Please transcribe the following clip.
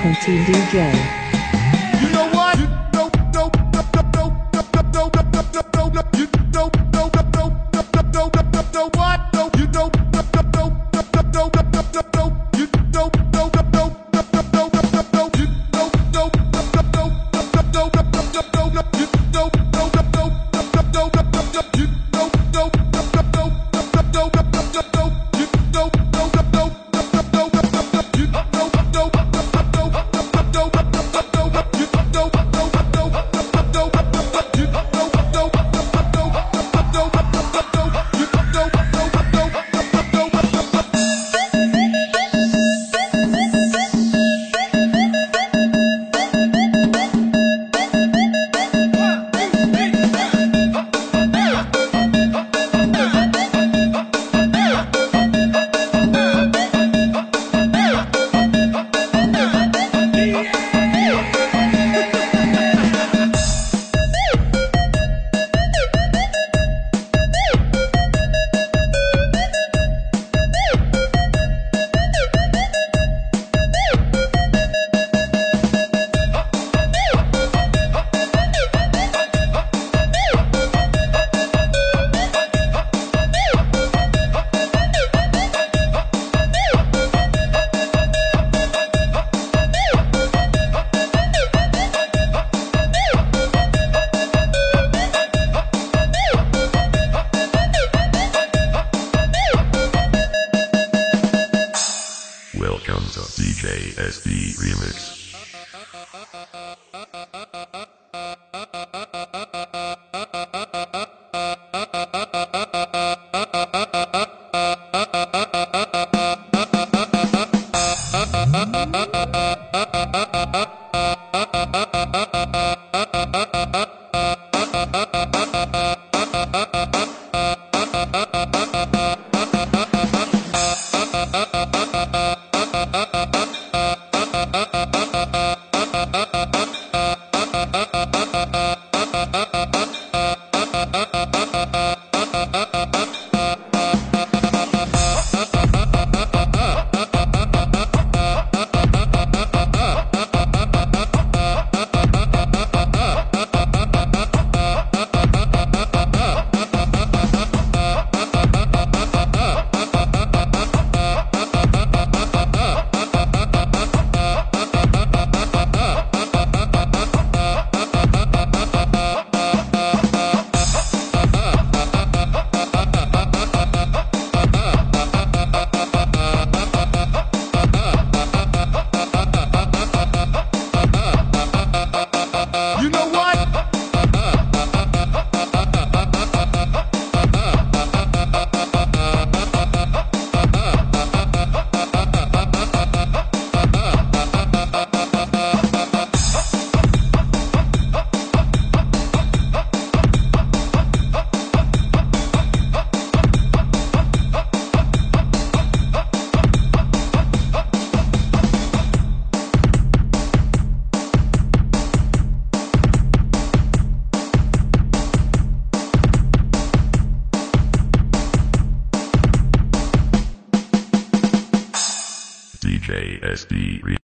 Hunty DJ. Gonza DJ SB Remix. JSD